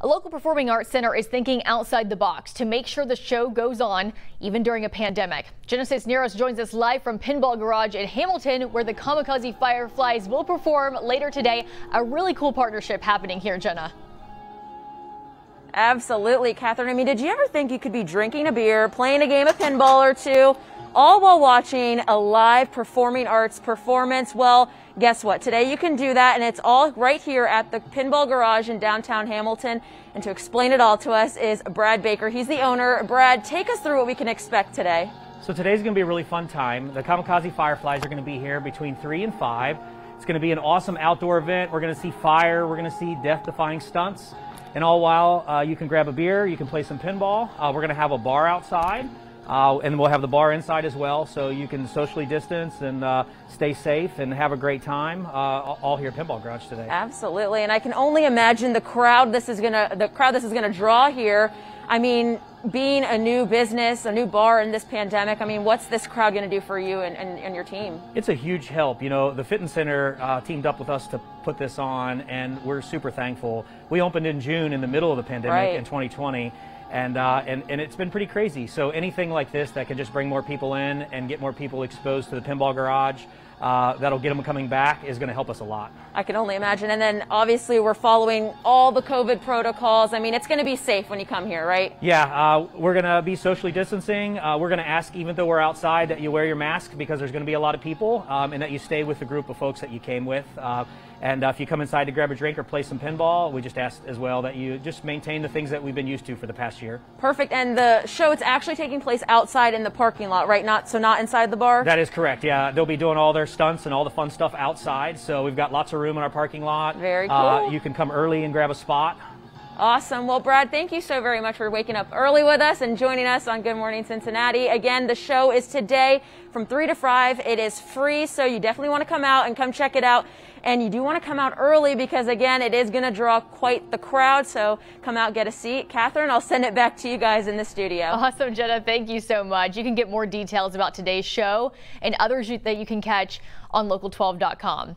A local performing arts center is thinking outside the box to make sure the show goes on even during a pandemic. Jenna Cisneros joins us live from Pinball Garage in Hamilton, where the Kamikaze Fireflies will perform later today. A really cool partnership happening here, Jenna. Absolutely, Catherine. I mean, did you ever think you could be drinking a beer, playing a game of pinball or two, all while watching a live performing arts performance? Well, guess what? Today you can do that, and it's all right here at the Pinball Garage in downtown Hamilton. And to explain it all to us is Brad Baker. He's the owner. Brad, take us through what we can expect today. So today's going to be a really fun time. The Kamikaze Fireflies are going to be here between 3 and 5. It's going to be an awesome outdoor event. We're going to see fire. We're going to see death-defying stunts. And all while uh, you can grab a beer, you can play some pinball. Uh, we're going to have a bar outside. Uh, and we'll have the bar inside as well, so you can socially distance and uh, stay safe and have a great time. Uh, all here at Pinball Garage today. Absolutely, and I can only imagine the crowd this is gonna the crowd this is gonna draw here. I mean, being a new business, a new bar in this pandemic, I mean, what's this crowd going to do for you and, and, and, your team? It's a huge help. You know, the Fitton Center uh, teamed up with us to put this on, and we're super thankful. We opened in June in the middle of the pandemic right. in 2020 and, uh, and, and it's been pretty crazy. So anything like this that can just bring more people in and get more people exposed to the pinball garage, uh, that'll get them coming back is going to help us a lot. I can only imagine. And then obviously we're following all the COVID protocols. I mean, it's going to be safe when you come here, right? Yeah, uh, we're going to be socially distancing. Uh, we're going to ask, even though we're outside, that you wear your mask because there's going to be a lot of people um, and that you stay with the group of folks that you came with. Uh, and uh, if you come inside to grab a drink or play some pinball, we just ask as well that you just maintain the things that we've been used to for the past year. Perfect. And the show, it's actually taking place outside in the parking lot, right? Not so not inside the bar? That is correct, yeah. They'll be doing all their stunts and all the fun stuff outside. So we've got lots of room in our parking lot. Very uh, cool. Uh, you can come early and grab a spot. Awesome. Well, Brad, thank you so very much for waking up early with us and joining us on Good Morning Cincinnati. Again, the show is today from 3 to 5. It is free, so you definitely want to come out and come check it out. And you do want to come out early because, again, it is going to draw quite the crowd. So come out, get a seat. Catherine, I'll send it back to you guys in the studio. Awesome, Jenna. Thank you so much. You can get more details about today's show and others that you can catch on local12.com.